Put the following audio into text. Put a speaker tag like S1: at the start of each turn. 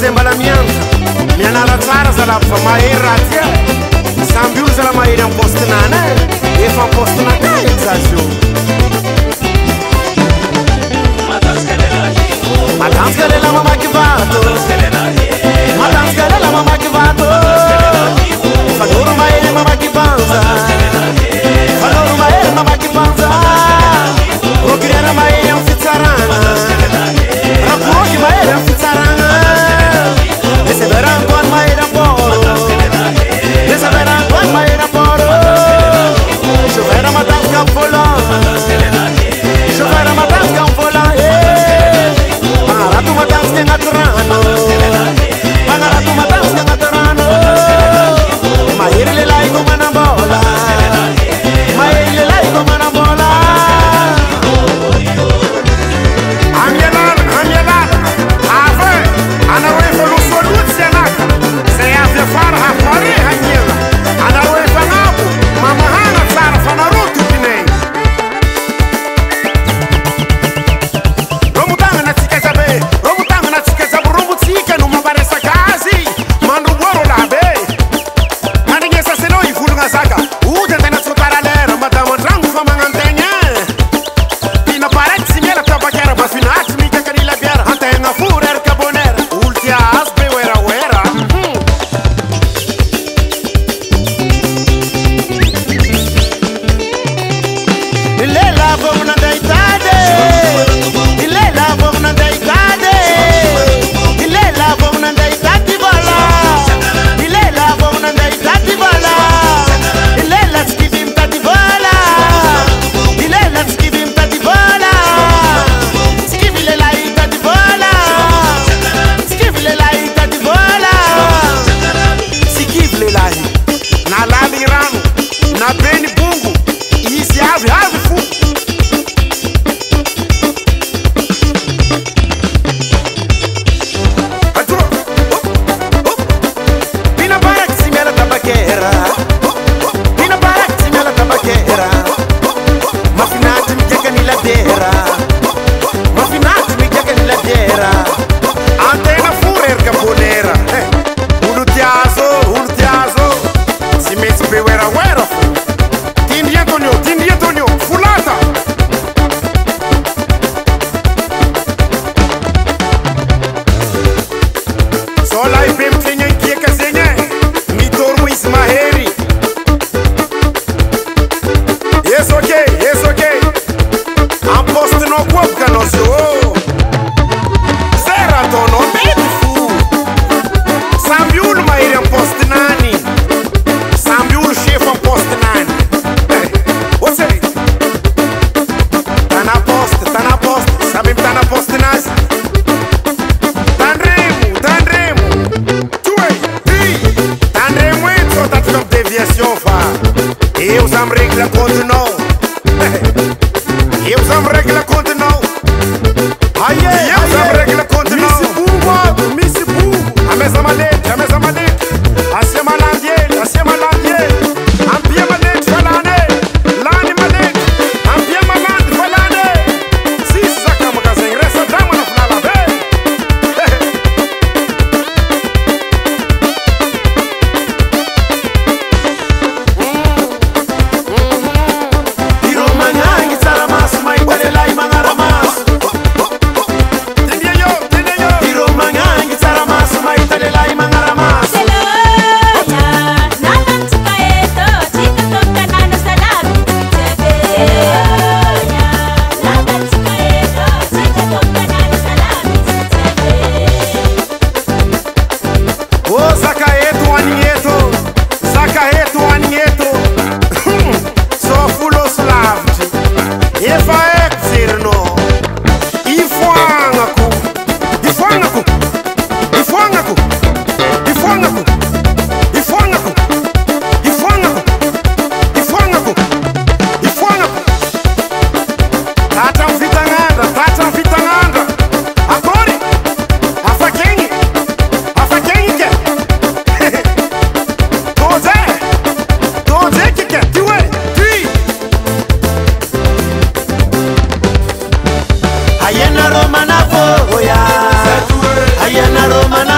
S1: zay mbala mianjo mianara tsara zalabfa mahery rahatya samby io zala mahery ampostenana efa mpostenaty i zazy io full of some rigs and call to know. Give some aroma na